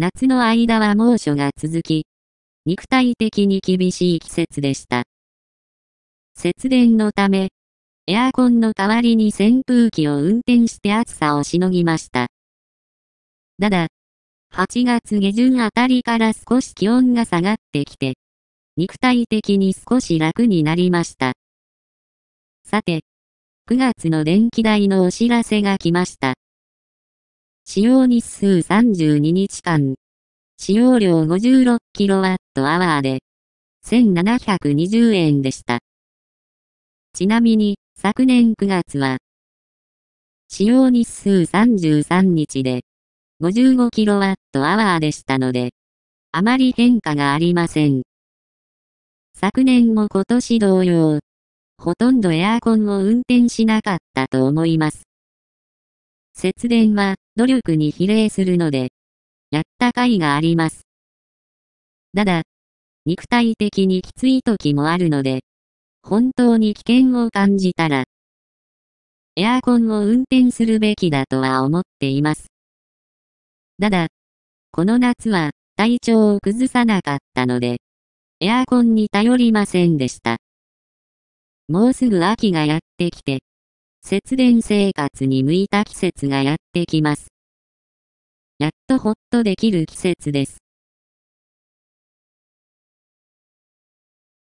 夏の間は猛暑が続き、肉体的に厳しい季節でした。節電のため、エアコンの代わりに扇風機を運転して暑さをしのぎました。ただ、8月下旬あたりから少し気温が下がってきて、肉体的に少し楽になりました。さて、9月の電気代のお知らせが来ました。使用日数32日間、使用量 56kWh で、1720円でした。ちなみに、昨年9月は、使用日数33日で、55kWh でしたので、あまり変化がありません。昨年も今年同様、ほとんどエアコンを運転しなかったと思います。節電は努力に比例するので、やった甲斐があります。ただ、肉体的にきつい時もあるので、本当に危険を感じたら、エアコンを運転するべきだとは思っています。ただ、この夏は体調を崩さなかったので、エアコンに頼りませんでした。もうすぐ秋がやってきて、節電生活に向いた季節がやってきます。やっとほっとできる季節です。